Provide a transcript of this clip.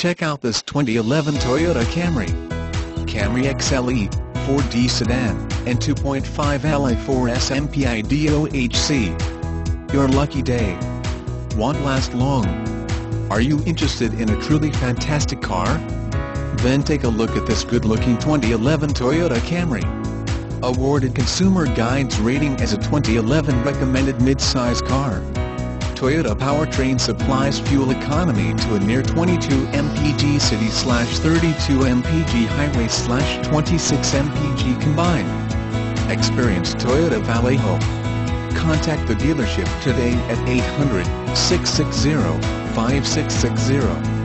Check out this 2011 Toyota Camry. Camry XLE, 4D sedan, and 2.5 L I4 SMPI DOHC. Your lucky day. Won't last long. Are you interested in a truly fantastic car? Then take a look at this good-looking 2011 Toyota Camry. Awarded Consumer Guide's rating as a 2011 recommended mid-size car. Toyota powertrain supplies fuel economy to a near 22 mpg city slash 32 mpg highway slash 26 mpg combined. Experience Toyota Vallejo. Contact the dealership today at 800-660-5660